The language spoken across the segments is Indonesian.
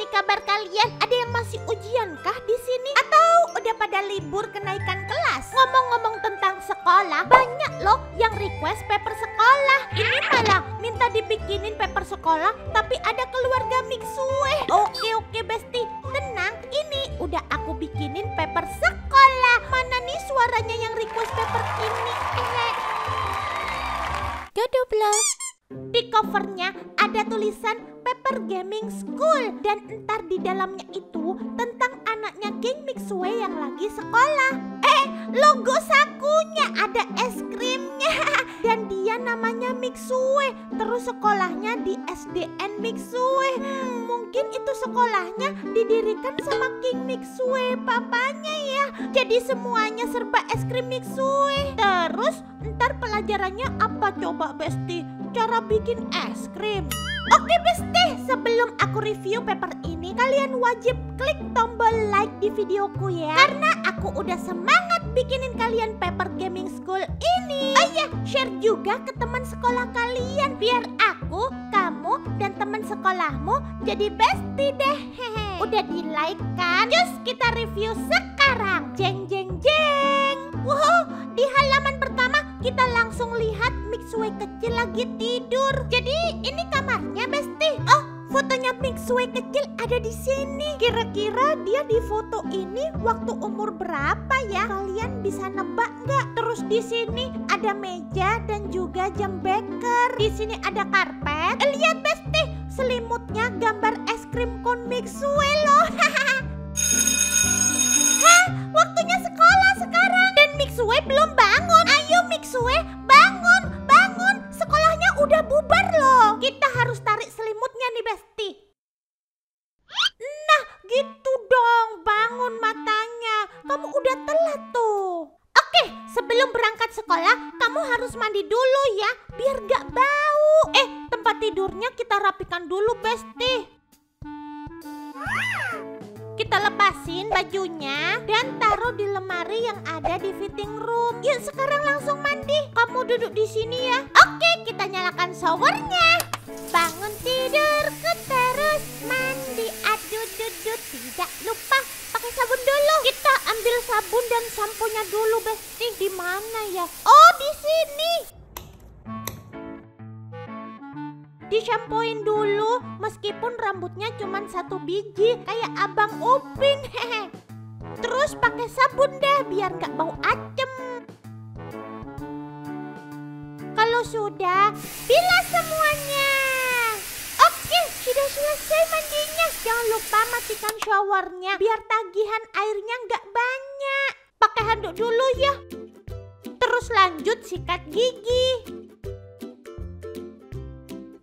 nih kabar kalian? Ada yang masih ujian kah di sini? Atau udah pada libur kenaikan kelas? Ngomong-ngomong tentang sekolah, banyak loh yang request paper sekolah. Ini malah minta dibikinin paper sekolah, tapi ada keluarga Mixue. Oke oke Besti, tenang. Ini udah aku bikinin paper sekolah. Mana nih suaranya yang request paper ini? Godoblo. Di covernya ada tulisan Paper Gaming School dan entar di dalamnya itu tentang anaknya King Mixue yang lagi sekolah. Eh, logo sakunya ada es krimnya dan dia namanya Mixue. Terus sekolahnya di SDN Mixue. Hmm, mungkin itu sekolahnya didirikan sama King Mixue papanya ya. Jadi semuanya serba es krim Mixue. Terus ntar pelajarannya apa coba Besti? Cara bikin es krim. Oke Besti, sebelum aku review paper ini, kalian wajib klik tombol like di videoku ya. Karena aku udah semangat bikinin kalian paper gaming school ini. Oh iya, share juga ke teman sekolah kalian. Biar aku, kamu, dan teman sekolahmu jadi bestie deh. Hehe. Udah di like kan? Cus kita review sekarang. Jeng jeng jeng. Wow, di halaman pertama kita langsung lihat Mixue kecil lagi tidur. Jadi ini kamarnya Besti. Oh, fotonya Mixue kecil ada di sini. Kira-kira dia di foto ini waktu umur berapa ya? Kalian bisa nebak nggak? Terus di sini ada meja dan juga jam beker. Di sini ada karpet. Eh, lihat Besti, selimutnya gambar es krim kon Mixue loh. Hah, waktunya sekolah sekarang dan Mixue belum Kamu udah telat tuh. Oke, sebelum berangkat sekolah, kamu harus mandi dulu ya, biar gak bau. Eh, tempat tidurnya kita rapikan dulu, Besti. Kita lepasin bajunya dan taruh di lemari yang ada di fitting room. Yuk sekarang langsung mandi. Kamu duduk di sini ya. Oke, kita nyalakan showernya. Dan samponya dulu, Besti. Di mana ya? Oh, di sini. Disampoin dulu meskipun rambutnya cuma satu biji kayak abang Upin. Terus pakai sabun deh biar nggak bau acem. Kalau sudah, bilas semuanya. Oke, sudah selesai mandinya. Jangan lupa matikan showernya biar tagihan airnya nggak banyak. Pakai handuk dulu ya. Terus lanjut sikat gigi.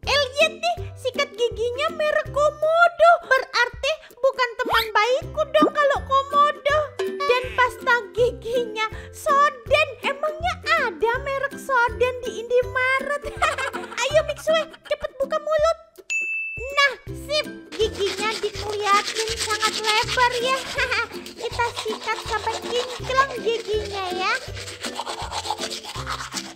Eh lihat nih, sikat giginya merek Komodo. Berarti bukan teman baikku dong kalau Komodo. Dan pasta giginya Soden. Emangnya ada merek Soden di Indomaret? Ayo Mixue, cepet buka mulut. Nah, sip. Giginya dikeliatin sangat lebar ya. Kita sikat sampai kinclong giginya ya.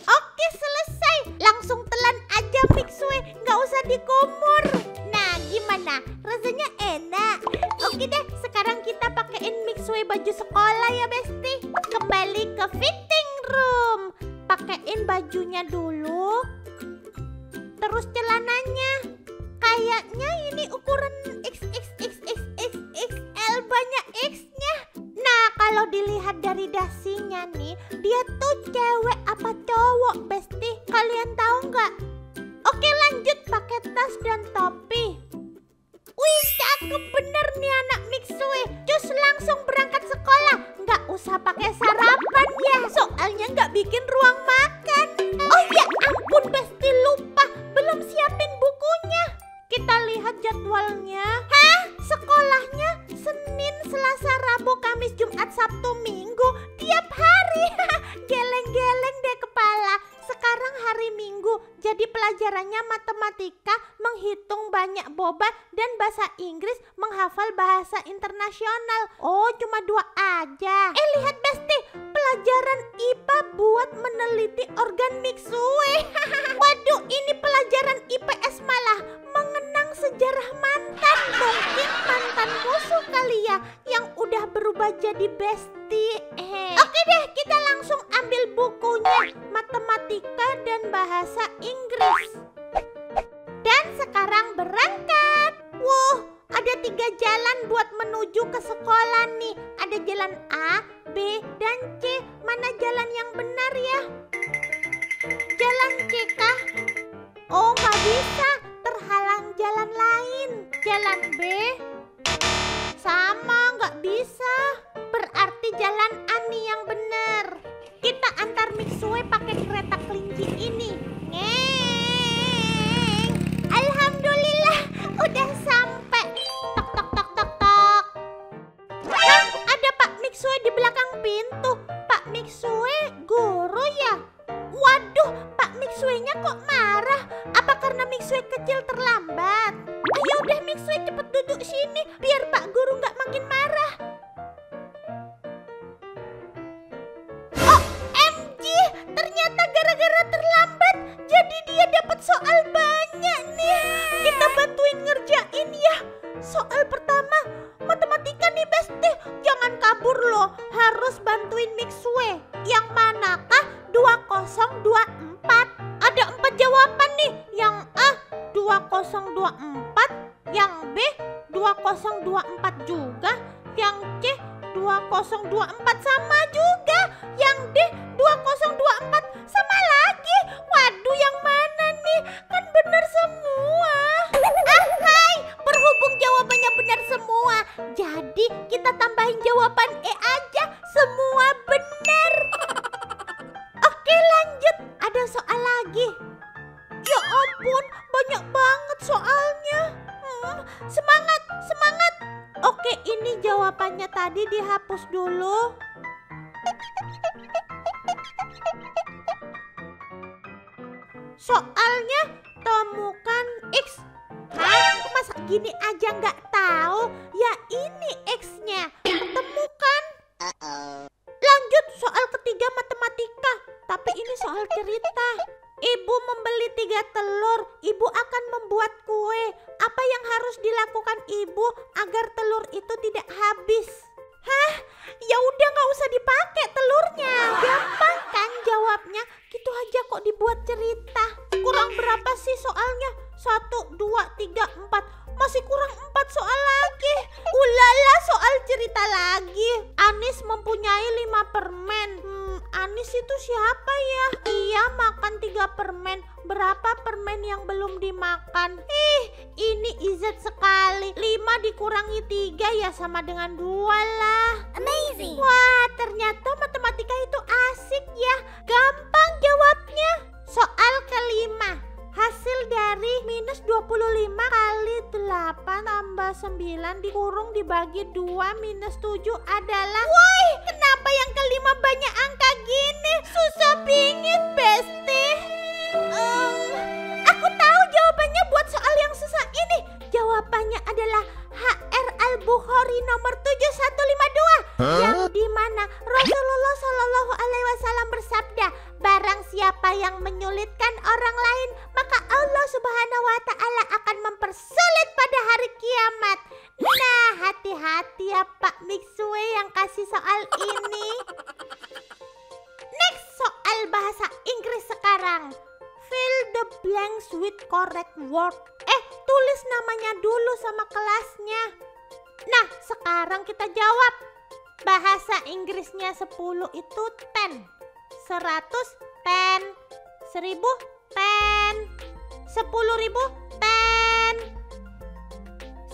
Oke selesai, langsung telan aja Mixue, nggak usah dikumur. Nah gimana, rasanya enak. Oke deh, sekarang kita pakein Mixue baju sekolah ya Besti. Kembali ke fitting room, pakein bajunya dulu. Terus celananya, kayaknya ini ukuran nih, dia tuh cewek apa cowok, Besti? Kalian tahu nggak? Oke, lanjut pakai tas dan topi. Wih, cakep bener nih anak Mixue. Cus langsung berangkat sekolah. Nggak usah pakai sarapan ya, soalnya nggak bikin ruang makan. Oh ya ampun, Besti lupa. Belum siapin bukunya. Kita lihat jadwalnya. Hah? Sekolahnya Senin, Selasa, Rabu, Kamis, Jumat, Sabtu, Minggu. Matematika, menghitung banyak boba, dan bahasa Inggris menghafal bahasa internasional. Oh, cuma dua aja. Eh, lihat Besti, pelajaran IPA buat meneliti organ Mixue. tiga jalan buat menuju ke sekolah nih. Ada jalan A, B, dan C. Mana jalan yang benar ya? Jalan C kah? Oh, nggak bisa. Terhalang jalan lain. Jalan B? Sama, nggak bisa. Berarti jalan A nih Mixue kecil terlambat? Ayo deh Mixue cepet duduk sini biar Pak Guru nggak makin marah. Oh, MG, ternyata gara-gara terlambat jadi dia dapat soal banyak nih. Kita bantuin ngerjain ya. Soal pertama, matematika nih Besti. Jangan kabur loh, harus bantuin Mixue. Yang manakah 2024? 2024, yang B 2024 juga, yang C 2024 sama semangat, semangat. Oke, ini jawabannya tadi dihapus dulu. Soalnya temukan X. Hah? Masa gini aja nggak tahu? Ya ini X-nya. Ketemukan. Lanjut soal ketiga matematika. Tapi ini soal cerita. Ibu membeli tiga telur. Ibu akan membuat kue. Apa yang harus dilakukan ibu agar telur itu tidak habis? Hah? Ya udah nggak usah dipakai telurnya. Gampang kan jawabnya? Gitu aja kok dibuat cerita. Kurang berapa sih soalnya? Satu, dua, tiga, empat. Masih kurang empat soal lagi. Ulala soal cerita lagi. Anis mempunyai lima permen. Hmm, Anis itu siapa ya? Ia makan tiga permen. Berapa permen yang belum dimakan? Ih, ini izet sekali. Lima dikurangi tiga ya sama dengan dua lah. Amazing. Wah, ternyata matematika itu asik ya. Gampang jawabnya. Soal kelima. Hasil dari minus 25 kali 8 tambah 9 dikurung dibagi 2 minus 7 adalah Woi, hati-hati ya Pak Mixue yang kasih soal ini. Next soal bahasa Inggris sekarang. Fill the blanks with correct word. Eh, tulis namanya dulu sama kelasnya. Nah, sekarang kita jawab. Bahasa Inggrisnya 10 itu 10. 100 10. 1000 10. 10 ribu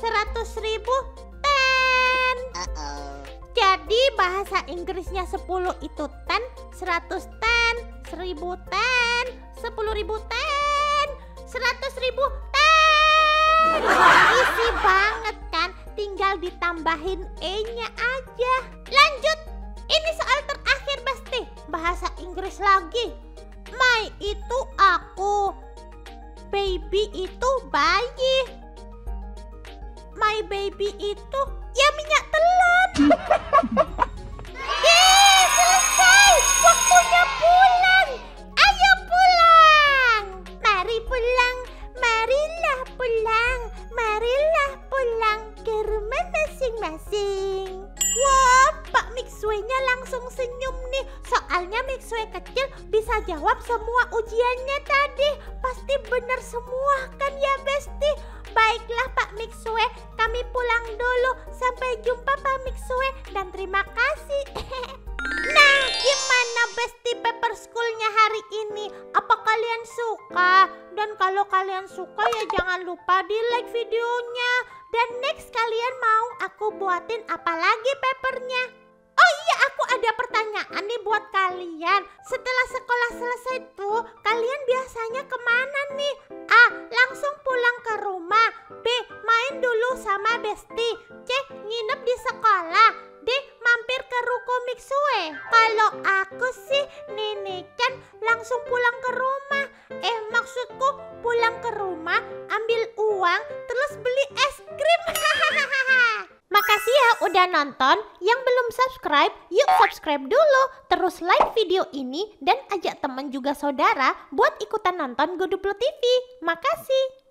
10. 100 ribu 10. Jadi bahasa Inggrisnya 10 itu 10, 100 10, 1000 10, 10 ribu 10, 100 ribu 10. Isi banget kan, tinggal ditambahin E-nya aja. Lanjut, ini soal terakhir Besti, bahasa Inggris lagi. My itu aku, baby itu bayi. My baby itu Ya minyak telon. Yeay, selesai. Waktunya pulang. Ayo pulang. Mari pulang. Marilah pulang. Marilah pulang ke rumah masing-masing. Wah, Pak Mixway-nya langsung senyum nih. Soalnya Mixway kecil bisa jawab semua ujiannya tadi. Pasti benar semua kan ya, Besti? Baiklah Pak Mixue, kami pulang dulu. Sampai jumpa Pak Mixue dan terima kasih. nah, gimana Besti Paper Schoolnya hari ini? Apa kalian suka? Dan kalau kalian suka ya jangan lupa di like videonya. Dan next kalian mau aku buatin apa lagi papernya? Ada pertanyaan nih buat kalian. Setelah sekolah selesai tuh, kalian biasanya ke mana nih? A. Langsung pulang ke rumah. B. Main dulu sama Besti. C. Nginep di sekolah. D. Mampir ke ruko Mixue. Kalau aku sih, Nini kan langsung pulang ke rumah. Eh, maksudku pulang ke rumah, ambil uang, terus beli udah nonton. Yang belum subscribe, yuk subscribe dulu. Terus like video ini dan ajak teman juga saudara buat ikutan nonton Goduplo TV. Makasih.